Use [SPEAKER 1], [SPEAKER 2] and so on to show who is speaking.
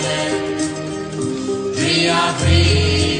[SPEAKER 1] traveling. We are free.